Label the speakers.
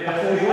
Speaker 1: Yeah.